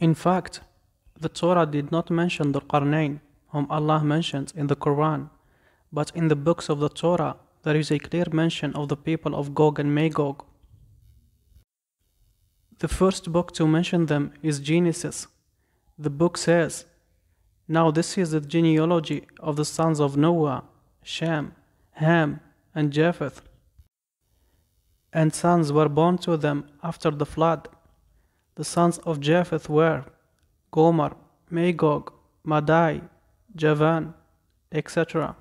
In fact, the Torah did not mention the Qarnayn, whom Allah mentions in the Quran, but in the books of the Torah there is a clear mention of the people of Gog and Magog. The first book to mention them is Genesis. The book says, Now this is the genealogy of the sons of Noah, Shem, Ham, and Japheth. And sons were born to them after the flood. The sons of Japheth were Gomer, Magog, Madai, Javan, etc.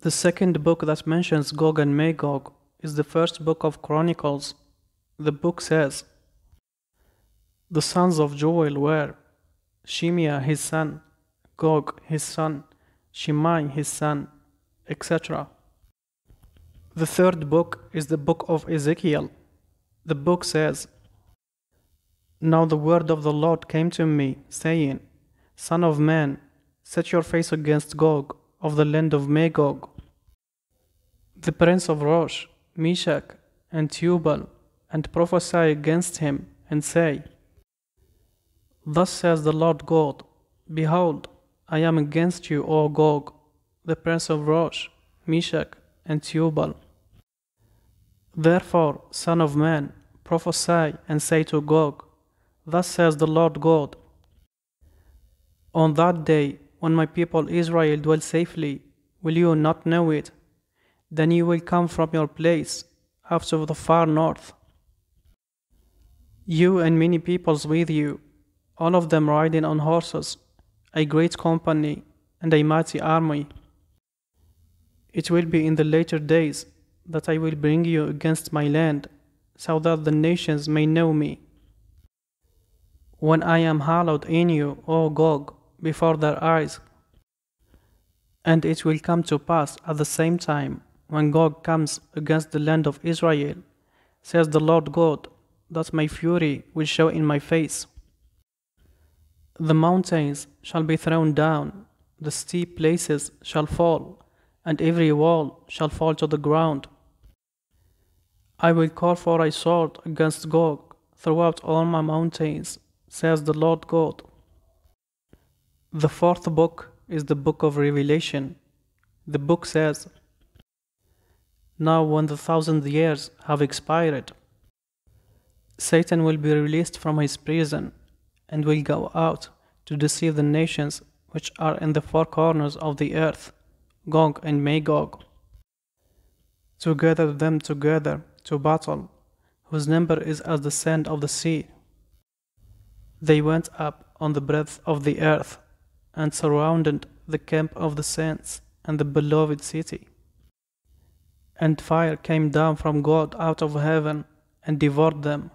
The second book that mentions Gog and Magog is the first book of Chronicles. The book says, The sons of Joel were Shimea his son, Gog his son, Shimei his son, etc. The third book is the book of Ezekiel. The book says, Now the word of the Lord came to me, saying, Son of man, set your face against Gog of the land of Magog, the prince of Rosh, Meshech, and Tubal, and prophesy against him, and say, Thus says the Lord God, Behold, I am against you, O Gog, the prince of Rosh, Meshech, and Tubal. Therefore, Son of Man, prophesy and say to Gog, Thus says the Lord God, On that day, when my people Israel dwell safely, will you not know it? Then you will come from your place, out of the far north. You and many peoples with you, all of them riding on horses, a great company, and a mighty army. It will be in the later days that I will bring you against my land, so that the nations may know me. When I am hallowed in you, O Gog, before their eyes. And it will come to pass at the same time, when Gog comes against the land of Israel, says the Lord God, that my fury will show in my face. The mountains shall be thrown down, the steep places shall fall, and every wall shall fall to the ground. I will call for a sword against Gog throughout all my mountains, says the Lord God. The fourth book is the book of Revelation. The book says, Now, when the thousand years have expired, Satan will be released from his prison and will go out to deceive the nations which are in the four corners of the earth, Gog and Magog, to gather them together to battle, whose number is as the sand of the sea. They went up on the breadth of the earth and surrounded the camp of the saints and the beloved city. And fire came down from God out of heaven and devoured them.